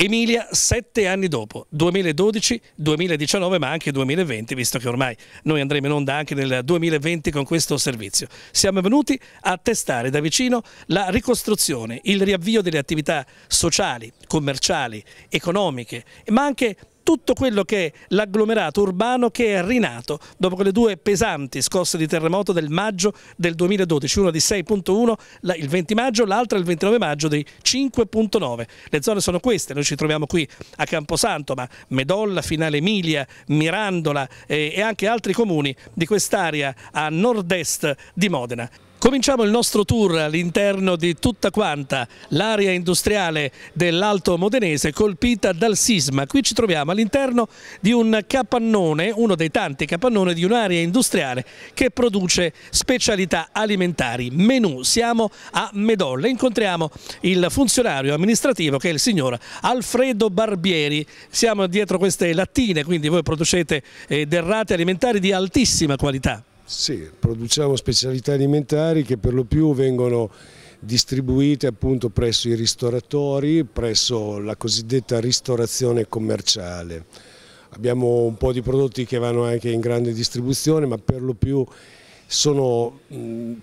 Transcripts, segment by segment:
Emilia sette anni dopo, 2012, 2019 ma anche 2020, visto che ormai noi andremo in onda anche nel 2020 con questo servizio. Siamo venuti a testare da vicino la ricostruzione, il riavvio delle attività sociali, commerciali, economiche, ma anche tutto quello che è l'agglomerato urbano che è rinato dopo quelle due pesanti scosse di terremoto del maggio del 2012, una di 6.1 il 20 maggio, l'altra il 29 maggio di 5.9. Le zone sono queste, noi ci troviamo qui a Camposanto, ma Medolla, Finale Emilia, Mirandola eh, e anche altri comuni di quest'area a nord-est di Modena. Cominciamo il nostro tour all'interno di tutta quanta l'area industriale dell'Alto Modenese colpita dal sisma. Qui ci troviamo all'interno di un capannone, uno dei tanti capannoni di un'area industriale che produce specialità alimentari, menù. Siamo a Medolla, incontriamo il funzionario amministrativo che è il signor Alfredo Barbieri. Siamo dietro queste lattine, quindi voi producete eh, derrate alimentari di altissima qualità. Sì, produciamo specialità alimentari che per lo più vengono distribuite appunto presso i ristoratori, presso la cosiddetta ristorazione commerciale. Abbiamo un po' di prodotti che vanno anche in grande distribuzione, ma per lo più sono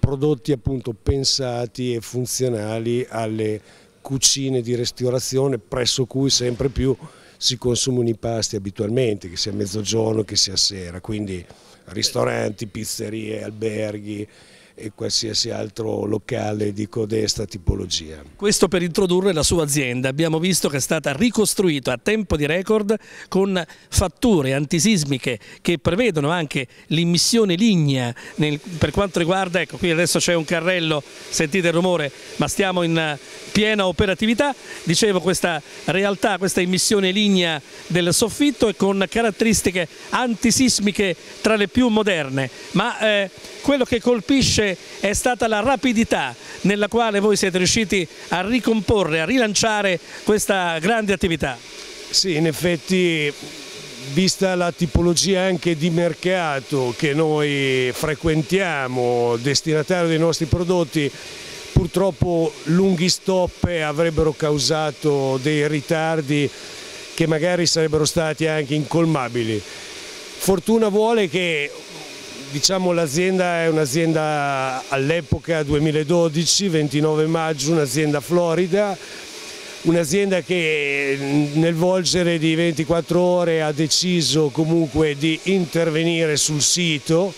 prodotti appunto pensati e funzionali alle cucine di ristorazione presso cui sempre più si consumano i pasti abitualmente, che sia a mezzogiorno che sia a sera, quindi ristoranti, pizzerie, alberghi e qualsiasi altro locale di codesta tipologia. Questo per introdurre la sua azienda, abbiamo visto che è stata ricostruita a tempo di record con fatture antisismiche che prevedono anche l'immissione lignea nel, per quanto riguarda, ecco qui adesso c'è un carrello, sentite il rumore, ma stiamo in piena operatività, dicevo questa realtà, questa immissione lignea del soffitto e con caratteristiche antisismiche tra le più moderne, ma eh, quello che colpisce è stata la rapidità nella quale voi siete riusciti a ricomporre, a rilanciare questa grande attività. Sì, in effetti vista la tipologia anche di mercato che noi frequentiamo, destinatario dei nostri prodotti, purtroppo lunghi stop avrebbero causato dei ritardi che magari sarebbero stati anche incolmabili. Fortuna vuole che diciamo, l'azienda è un'azienda all'epoca 2012, 29 maggio, un'azienda florida, un'azienda che nel volgere di 24 ore ha deciso comunque di intervenire sul sito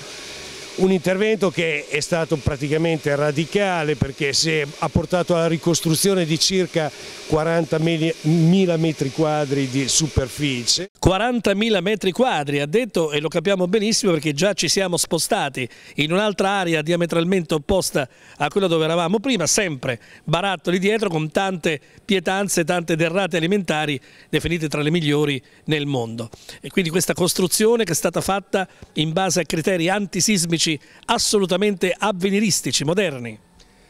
un intervento che è stato praticamente radicale perché ha portato alla ricostruzione di circa 40.000 metri quadri di superficie. 40.000 metri quadri, ha detto e lo capiamo benissimo perché già ci siamo spostati in un'altra area diametralmente opposta a quella dove eravamo prima, sempre barattoli dietro con tante pietanze, tante derrate alimentari definite tra le migliori nel mondo. E quindi questa costruzione che è stata fatta in base a criteri antisismici assolutamente avveniristici, moderni.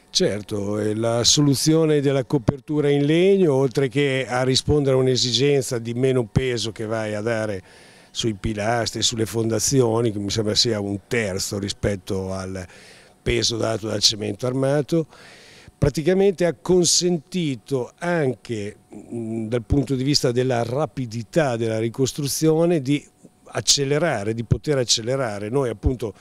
Certo, la soluzione della copertura in legno, oltre che a rispondere a un'esigenza di meno peso che vai a dare sui pilastri, sulle fondazioni, che mi sembra sia un terzo rispetto al peso dato dal cemento armato, praticamente ha consentito anche dal punto di vista della rapidità della ricostruzione di accelerare, di poter accelerare. Noi appunto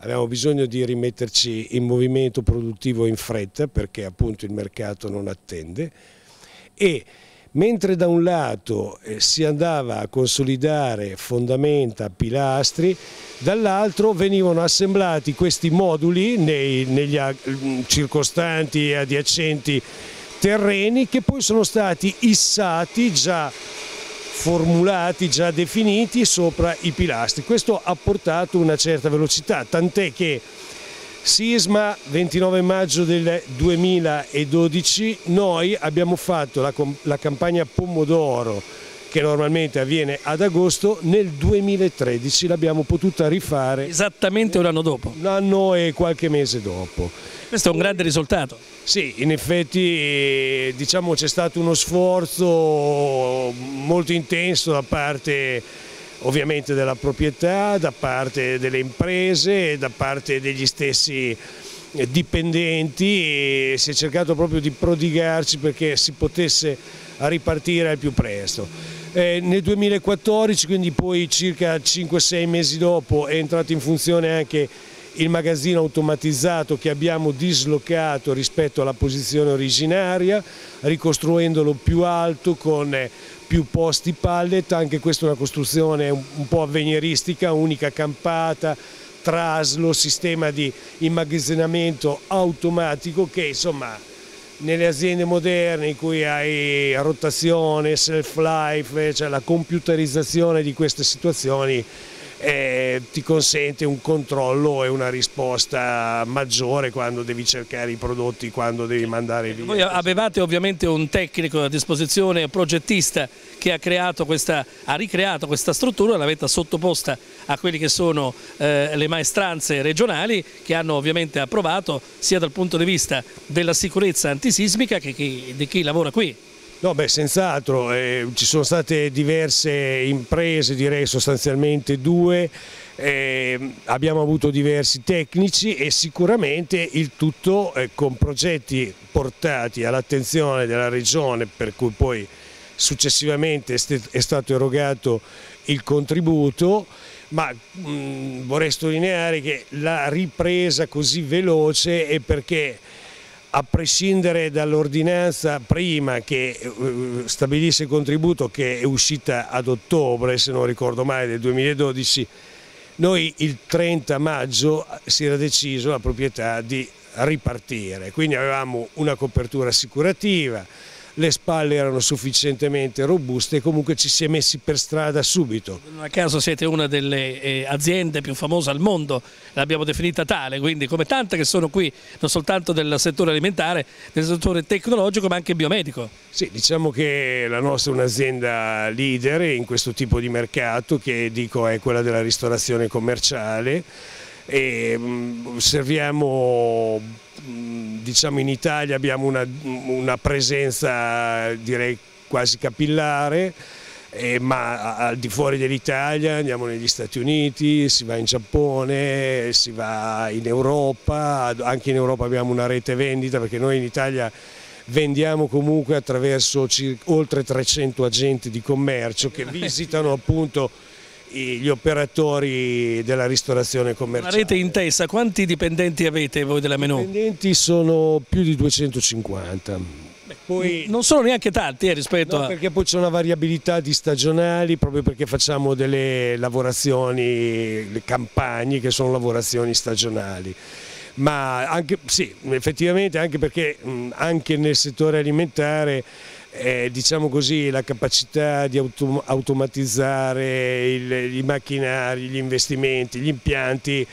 abbiamo bisogno di rimetterci in movimento produttivo in fretta perché appunto il mercato non attende. E mentre da un lato eh, si andava a consolidare fondamenta, pilastri, dall'altro venivano assemblati questi moduli nei, negli circostanti e adiacenti terreni che poi sono stati issati già formulati, già definiti sopra i pilastri. Questo ha portato una certa velocità, tant'è che Sisma 29 maggio del 2012 noi abbiamo fatto la, la campagna Pomodoro che normalmente avviene ad agosto, nel 2013 l'abbiamo potuta rifare. Esattamente un anno dopo. Un anno e qualche mese dopo. Questo è un grande risultato. Sì, in effetti diciamo, c'è stato uno sforzo molto intenso da parte ovviamente della proprietà, da parte delle imprese, da parte degli stessi dipendenti e si è cercato proprio di prodigarci perché si potesse a ripartire al più presto. Eh, nel 2014, quindi poi circa 5-6 mesi dopo, è entrato in funzione anche il magazzino automatizzato che abbiamo dislocato rispetto alla posizione originaria, ricostruendolo più alto con più posti pallet, anche questa è una costruzione un po' avveniristica, unica campata, traslo, sistema di immagazzinamento automatico che insomma nelle aziende moderne in cui hai rotazione, self-life, cioè la computerizzazione di queste situazioni eh, ti consente un controllo e una risposta maggiore quando devi cercare i prodotti, quando devi mandare via. Voi avevate ovviamente un tecnico a disposizione, un progettista che ha, questa, ha ricreato questa struttura, l'avete sottoposta a quelle che sono eh, le maestranze regionali che hanno ovviamente approvato sia dal punto di vista della sicurezza antisismica che, che di chi lavora qui. No, beh, senz'altro, eh, ci sono state diverse imprese, direi sostanzialmente due, eh, abbiamo avuto diversi tecnici e sicuramente il tutto eh, con progetti portati all'attenzione della Regione per cui poi successivamente è stato erogato il contributo, ma mh, vorrei sottolineare che la ripresa così veloce è perché a prescindere dall'ordinanza prima che eh, stabilisse il contributo che è uscita ad ottobre, se non ricordo male, del 2012, noi il 30 maggio si era deciso la proprietà di ripartire, quindi avevamo una copertura assicurativa, le spalle erano sufficientemente robuste e comunque ci si è messi per strada subito. Non a caso siete una delle eh, aziende più famose al mondo, l'abbiamo definita tale, quindi come tante che sono qui, non soltanto del settore alimentare, del settore tecnologico ma anche biomedico. Sì, diciamo che la nostra è un'azienda leader in questo tipo di mercato che dico è quella della ristorazione commerciale e mm, serviamo mm, diciamo in Italia abbiamo una, una presenza direi quasi capillare eh, ma al di fuori dell'Italia andiamo negli Stati Uniti, si va in Giappone, si va in Europa, anche in Europa abbiamo una rete vendita perché noi in Italia vendiamo comunque attraverso oltre 300 agenti di commercio che visitano appunto gli operatori della ristorazione commerciale. Una rete intesa, quanti dipendenti avete voi della Menù? I dipendenti sono più di 250. Poi, non sono neanche tanti eh, rispetto no, a... perché poi c'è una variabilità di stagionali proprio perché facciamo delle lavorazioni, le campagne che sono lavorazioni stagionali ma anche, sì, effettivamente anche perché anche nel settore alimentare eh, diciamo così, la capacità di autom automatizzare il, i macchinari, gli investimenti, gli impianti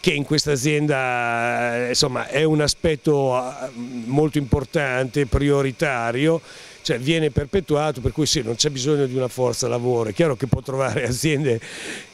che in questa azienda insomma, è un aspetto eh, molto importante, prioritario cioè viene perpetuato, per cui sì, non c'è bisogno di una forza lavoro. È chiaro che può trovare aziende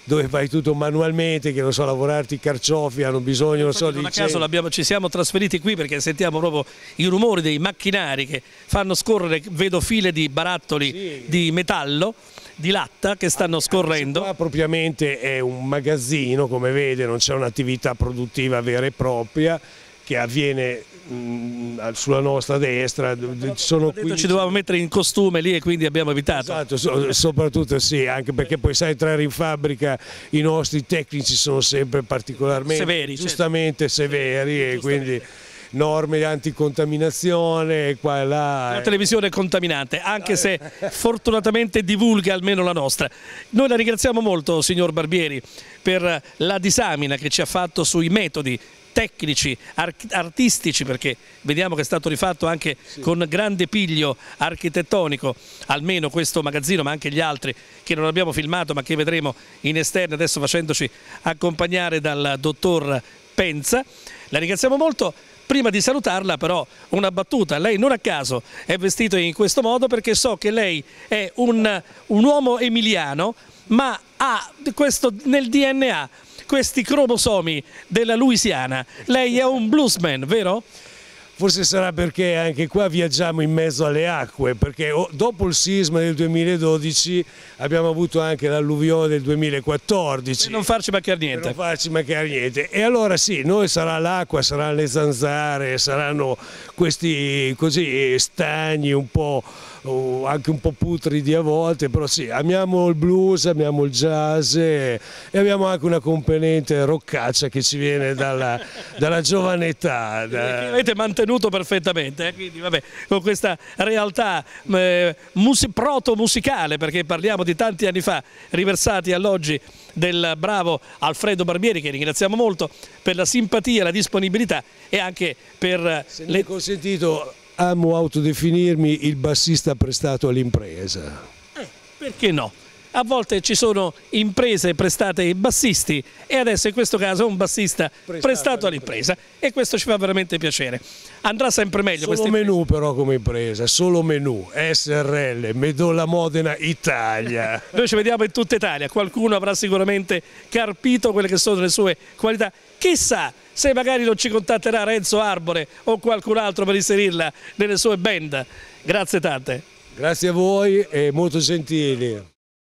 dove fai tutto manualmente, che non so, lavorarti i carciofi, hanno bisogno, non so, non a caso ci siamo trasferiti qui perché sentiamo proprio i rumori dei macchinari che fanno scorrere, vedo file di barattoli sì. di metallo di latta che stanno scorrendo. Qua propriamente è un magazzino, come vede, non c'è un'attività produttiva vera e propria che avviene mh, sulla nostra destra. Sono qui... Ci dovevamo mettere in costume lì e quindi abbiamo evitato. Esatto, so, soprattutto sì, anche perché poi sai entrare in fabbrica i nostri tecnici sono sempre particolarmente severi, certo. giustamente certo. severi e quindi norme anticontaminazione qua e là. La televisione è contaminante, anche se fortunatamente divulga almeno la nostra. Noi la ringraziamo molto, signor Barbieri, per la disamina che ci ha fatto sui metodi tecnici, artistici, perché vediamo che è stato rifatto anche sì. con grande piglio architettonico, almeno questo magazzino, ma anche gli altri che non abbiamo filmato, ma che vedremo in esterno adesso facendoci accompagnare dal dottor Penza. La ringraziamo molto. Prima di salutarla però una battuta, lei non a caso è vestito in questo modo perché so che lei è un, un uomo emiliano ma ha questo nel DNA questi cromosomi della Louisiana. Lei è un bluesman, vero? Forse sarà perché anche qua viaggiamo in mezzo alle acque, perché dopo il sisma del 2012 abbiamo avuto anche l'alluvione del 2014. Per non farci mancare niente. Per non farci mancare niente. E allora sì, noi sarà l'acqua, saranno le zanzare, saranno questi così stagni un po' o anche un po' putridi a volte, però sì, amiamo il blues, amiamo il jazz e, e abbiamo anche una componente roccaccia che ci viene dalla, dalla giovane età. Da... Avete mantenuto perfettamente, eh? quindi vabbè, con questa realtà eh, mus proto-musicale, perché parliamo di tanti anni fa, riversati all'oggi del bravo Alfredo Barbieri, che ringraziamo molto per la simpatia, la disponibilità e anche per... Se le... consentito amo autodefinirmi il bassista prestato all'impresa. Eh, perché no? A volte ci sono imprese prestate ai bassisti e adesso in questo caso un bassista prestato, prestato all'impresa e questo ci fa veramente piacere. Andrà sempre meglio. Solo menù però come impresa, solo menù, SRL, Medola Modena Italia. Noi ci vediamo in tutta Italia, qualcuno avrà sicuramente carpito quelle che sono le sue qualità. Chissà se magari non ci contatterà Renzo Arbore o qualcun altro per inserirla nelle sue band. Grazie tante. Grazie a voi e molto gentili.